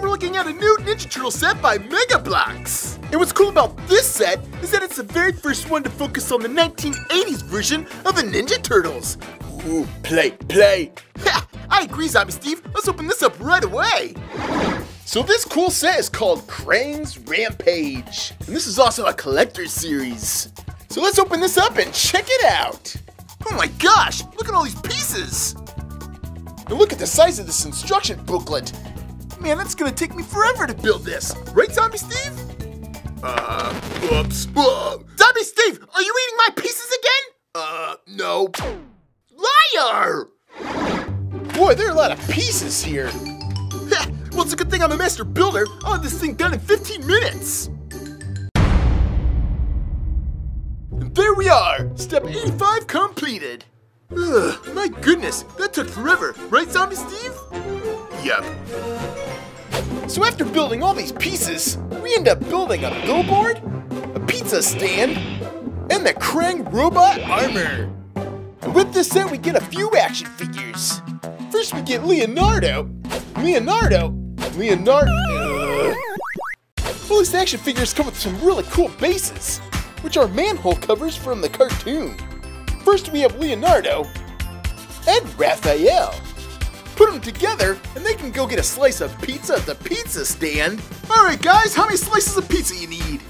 checking at a new Ninja Turtle set by Mega Bloks. And what's cool about this set is that it's the very first one to focus on the 1980s version of the Ninja Turtles. Ooh, play, play. Ha! I agree, Zombie Steve. Let's open this up right away. So this cool set is called Krang's Rampage. And this is also a collector's series. So let's open this up and check it out. Oh my gosh, look at all these pieces. And look at the size of this instruction booklet. Man, that's gonna take me forever to build this. Right, Zombie Steve? Uh, whoops. Whoa. Zombie Steve, are you eating my pieces again? Uh, no. Liar! Boy, there are a lot of pieces here. well, it's a good thing I'm a master builder. I'll have this thing done in 15 minutes. And there we are, step 85 completed. Ugh, my goodness, that took forever, right, Zombie Steve? Yep. So after building all these pieces, we end up building a billboard, a pizza stand, and the Krang robot armor. And with this set, we get a few action figures. First, we get Leonardo. Leonardo? Leonardo? Well, these action figures come with some really cool bases, which are manhole covers from the cartoon. First, we have Leonardo and Raphael. Put them together, and they can go get a slice of pizza at the pizza stand. All right, guys, how many slices of pizza you need?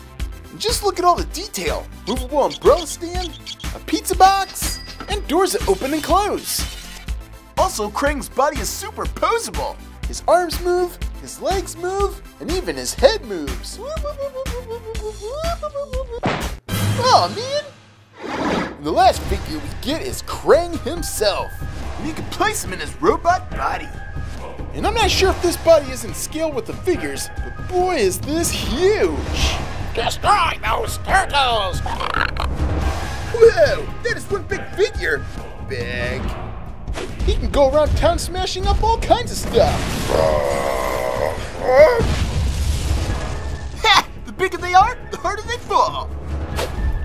Just look at all the detail. Movable umbrella stand, a pizza box, and doors that open and close. Also, Krang's body is superposable. His arms move, his legs move, and even his head moves. Oh man! And the last figure we get is Krang himself. And you can place him in his robot body. And I'm not sure if this body is in scale with the figures, but boy is this huge! Destroy those turtles! Whoa! That is one big figure! Big. He can go around town smashing up all kinds of stuff. Ha! The bigger they are, the harder they fall.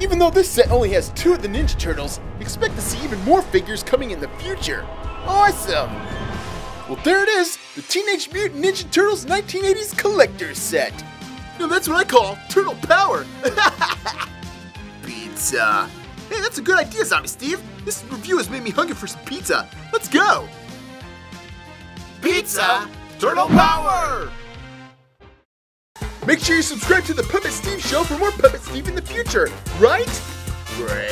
Even though this set only has two of the Ninja Turtles, expect to see even more figures coming in the future. Awesome! Well, there it is, the Teenage Mutant Ninja Turtles 1980s collector's set. Now that's what I call turtle power. pizza. Hey, that's a good idea, Zombie Steve. This review has made me hungry for some pizza. Let's go. Pizza, turtle power. Make sure you subscribe to the Puppet Steve Show for more Puppet Steve in the future, right? Great.